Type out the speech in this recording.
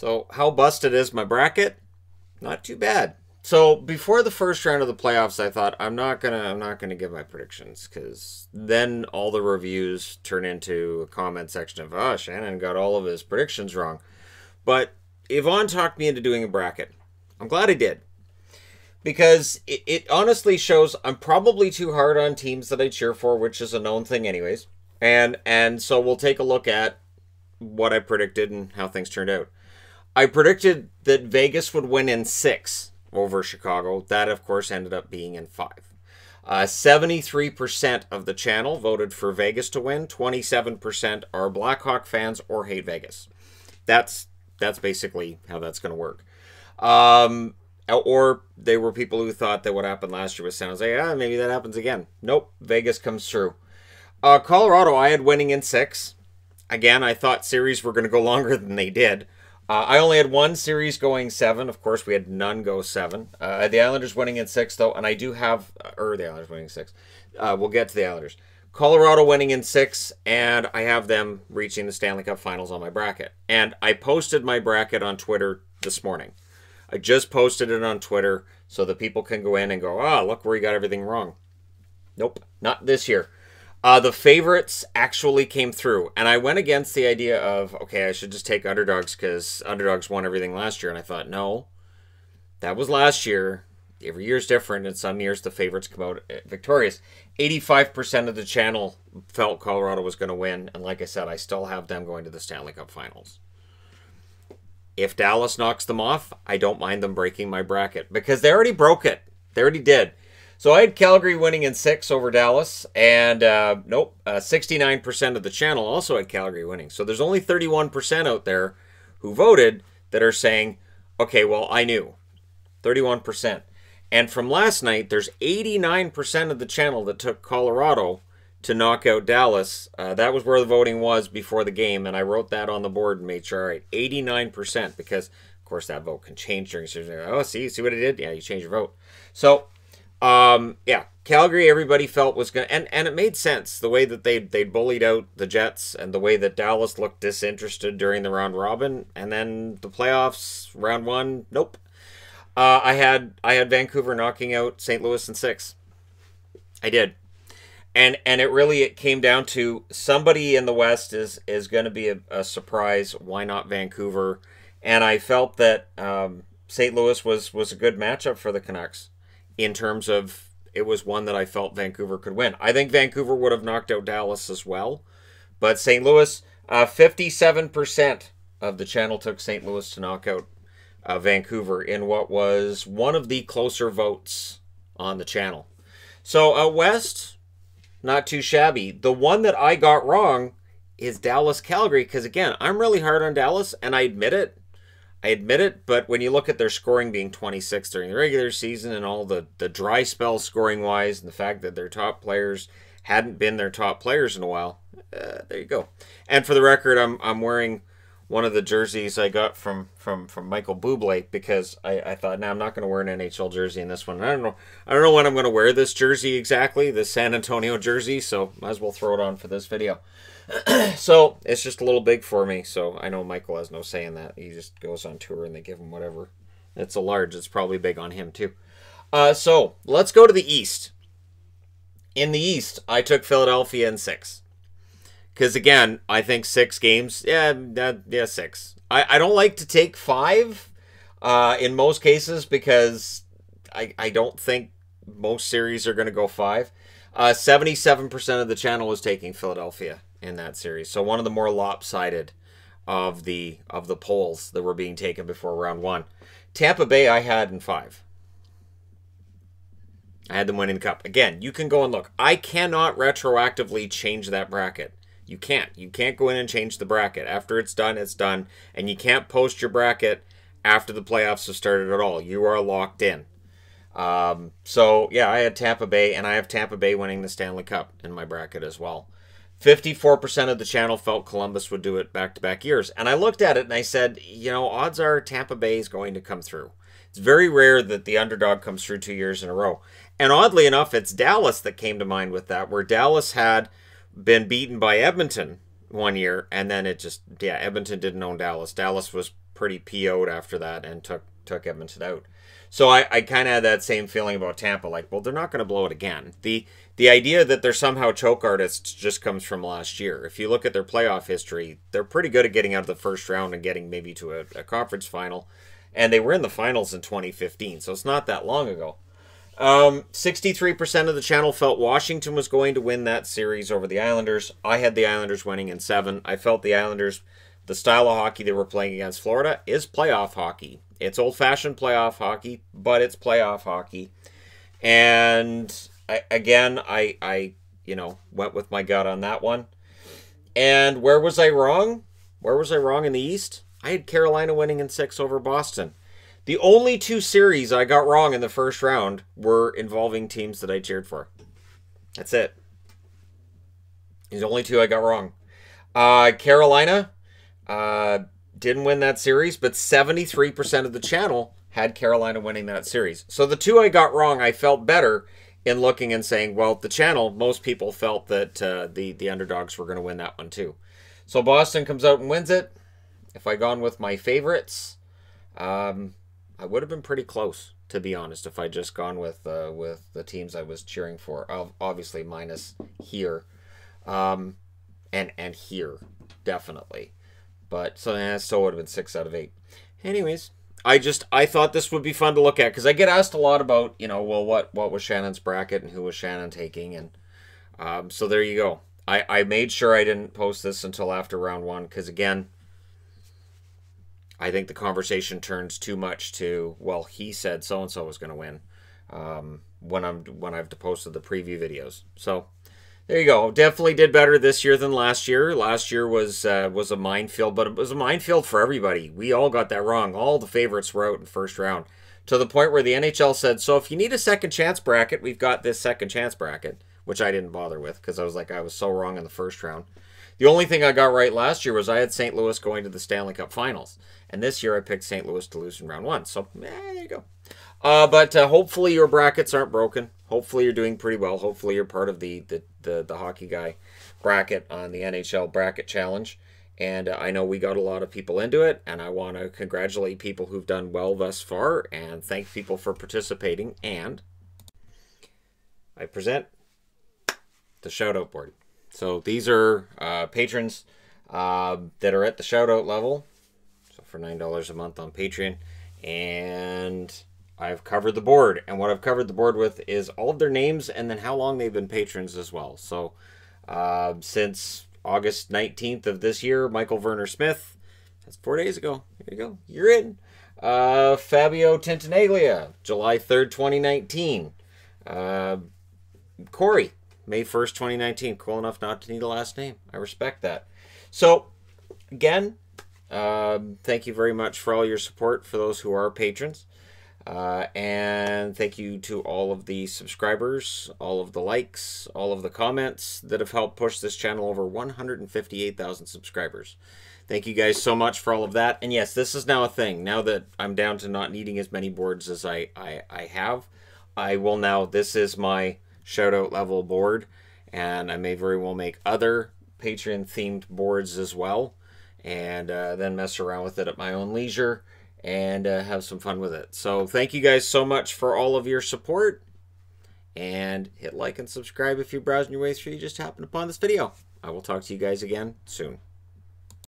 So, how busted is my bracket? Not too bad. So, before the first round of the playoffs, I thought I'm not going to I'm not to give my predictions cuz then all the reviews turn into a comment section of, "Oh, Shannon got all of his predictions wrong." But Yvonne talked me into doing a bracket. I'm glad I did. Because it, it honestly shows I'm probably too hard on teams that I cheer for, which is a known thing anyways. And and so we'll take a look at what I predicted and how things turned out. I predicted that Vegas would win in six over Chicago. That, of course, ended up being in five. Uh, 73% of the channel voted for Vegas to win. 27% are Blackhawk fans or hate Vegas. That's that's basically how that's going to work. Um, or they were people who thought that what happened last year was sounds like, ah, maybe that happens again. Nope, Vegas comes through. Uh, Colorado, I had winning in six. Again, I thought series were going to go longer than they did. Uh, I only had one series going seven. Of course, we had none go seven. Uh, the Islanders winning in six, though, and I do have, uh, or the Islanders winning six. Uh, we'll get to the Islanders. Colorado winning in six, and I have them reaching the Stanley Cup Finals on my bracket. And I posted my bracket on Twitter this morning. I just posted it on Twitter so that people can go in and go, ah, oh, look where you got everything wrong. Nope, not this year. Uh, the favorites actually came through, and I went against the idea of okay, I should just take underdogs because underdogs won everything last year, and I thought no, that was last year. Every year's different, and some years the favorites come out uh, victorious. Eighty-five percent of the channel felt Colorado was going to win, and like I said, I still have them going to the Stanley Cup Finals. If Dallas knocks them off, I don't mind them breaking my bracket because they already broke it. They already did. So I had Calgary winning in six over Dallas, and uh, nope, uh, 69% of the channel also had Calgary winning. So there's only 31% out there who voted that are saying, okay, well, I knew. 31%. And from last night, there's 89% of the channel that took Colorado to knock out Dallas. Uh, that was where the voting was before the game, and I wrote that on the board and made sure, all right, 89%, because, of course, that vote can change during season. Oh, see, see what I did? Yeah, you change your vote. So um, yeah, Calgary. Everybody felt was going, to and and it made sense the way that they they bullied out the Jets and the way that Dallas looked disinterested during the round robin, and then the playoffs round one. Nope. Uh, I had I had Vancouver knocking out St. Louis in six. I did, and and it really it came down to somebody in the West is is going to be a, a, surprise. Why not Vancouver? And I felt that um, St. Louis was was a good matchup for the Canucks in terms of it was one that I felt Vancouver could win. I think Vancouver would have knocked out Dallas as well, but St. Louis, uh, 57% of the channel took St. Louis to knock out uh, Vancouver in what was one of the closer votes on the channel. So out west, not too shabby. The one that I got wrong is Dallas Calgary because again, I'm really hard on Dallas and I admit it. I admit it, but when you look at their scoring being 26 during the regular season and all the, the dry spells scoring wise and the fact that their top players hadn't been their top players in a while, uh, there you go. And for the record, I'm, I'm wearing one of the jerseys I got from from from Michael Bublé because I, I thought, now nah, I'm not going to wear an NHL jersey in this one. I don't know, I don't know when I'm going to wear this jersey exactly, the San Antonio jersey. So might as well throw it on for this video. so it's just a little big for me. So I know Michael has no say in that. He just goes on tour and they give him whatever. It's a large. It's probably big on him too. Uh, so let's go to the East. In the East, I took Philadelphia in six. Because again, I think six games. Yeah, that, yeah, six. I, I don't like to take five uh, in most cases because I, I don't think most series are going to go five. Uh, 77% of the channel was taking Philadelphia in that series. So one of the more lopsided of the of the polls that were being taken before round one. Tampa Bay I had in five. I had them winning the cup. Again, you can go and look. I cannot retroactively change that bracket. You can't. You can't go in and change the bracket. After it's done, it's done. And you can't post your bracket after the playoffs have started at all. You are locked in. Um, so, yeah, I had Tampa Bay, and I have Tampa Bay winning the Stanley Cup in my bracket as well. 54% of the channel felt Columbus would do it back to back years. And I looked at it and I said, you know, odds are Tampa Bay is going to come through. It's very rare that the underdog comes through two years in a row. And oddly enough, it's Dallas that came to mind with that, where Dallas had been beaten by Edmonton one year, and then it just, yeah, Edmonton didn't own Dallas. Dallas was pretty PO'd after that and took took Edmonton out. So I, I kind of had that same feeling about Tampa. Like, well, they're not going to blow it again. The the idea that they're somehow choke artists just comes from last year. If you look at their playoff history, they're pretty good at getting out of the first round and getting maybe to a, a conference final. And they were in the finals in 2015, so it's not that long ago. Um, 63% of the channel felt Washington was going to win that series over the Islanders. I had the Islanders winning in seven. I felt the Islanders, the style of hockey they were playing against Florida, is playoff hockey. It's old fashioned playoff hockey, but it's playoff hockey. And I, again, I, I, you know, went with my gut on that one. And where was I wrong? Where was I wrong in the East? I had Carolina winning in six over Boston. The only two series I got wrong in the first round were involving teams that I cheered for. That's it. The only two I got wrong. Uh, Carolina, uh, didn't win that series, but 73% of the channel had Carolina winning that series. So the two I got wrong, I felt better in looking and saying, well, the channel, most people felt that uh, the, the underdogs were going to win that one too. So Boston comes out and wins it. If I gone with my favorites, um, I would have been pretty close, to be honest, if I'd just gone with uh, with the teams I was cheering for. Obviously, minus here, um, and and here, definitely. But so yeah, still would have been six out of eight. Anyways, I just I thought this would be fun to look at because I get asked a lot about you know well what what was Shannon's bracket and who was Shannon taking and um, so there you go. I I made sure I didn't post this until after round one because again. I think the conversation turns too much to well he said so and so was going to win um, when I'm when I've posted the preview videos so there you go. Definitely did better this year than last year. Last year was uh, was a minefield, but it was a minefield for everybody. We all got that wrong. All the favorites were out in first round to the point where the NHL said, "So if you need a second chance bracket, we've got this second chance bracket," which I didn't bother with because I was like I was so wrong in the first round. The only thing I got right last year was I had St. Louis going to the Stanley Cup Finals, and this year I picked St. Louis to lose in round one. So eh, there you go. Uh, but uh, hopefully your brackets aren't broken. Hopefully you're doing pretty well. Hopefully you're part of the the, the, the hockey guy bracket on the NHL bracket challenge. And uh, I know we got a lot of people into it, and I want to congratulate people who've done well thus far and thank people for participating. And I present the shout out board. So these are uh, patrons uh, that are at the shout out level. So for $9 a month on Patreon. And I've covered the board, and what I've covered the board with is all of their names and then how long they've been patrons as well. So, uh, since August 19th of this year, Michael Werner Smith, that's four days ago. Here you go. You're in. Uh, Fabio Tintinaglia, July 3rd, 2019. Uh, Corey, May 1st, 2019. Cool enough not to need a last name. I respect that. So, again, um, thank you very much for all your support for those who are patrons. Uh, and thank you to all of the subscribers, all of the likes, all of the comments that have helped push this channel over 158,000 subscribers. Thank you guys so much for all of that. And yes, this is now a thing. Now that I'm down to not needing as many boards as I, I, I have, I will now, this is my shout out level board. And I may very well make other Patreon themed boards as well. And uh, then mess around with it at my own leisure and uh, have some fun with it. So thank you guys so much for all of your support. And hit like and subscribe if you're browsing your way through you just happened upon this video. I will talk to you guys again soon.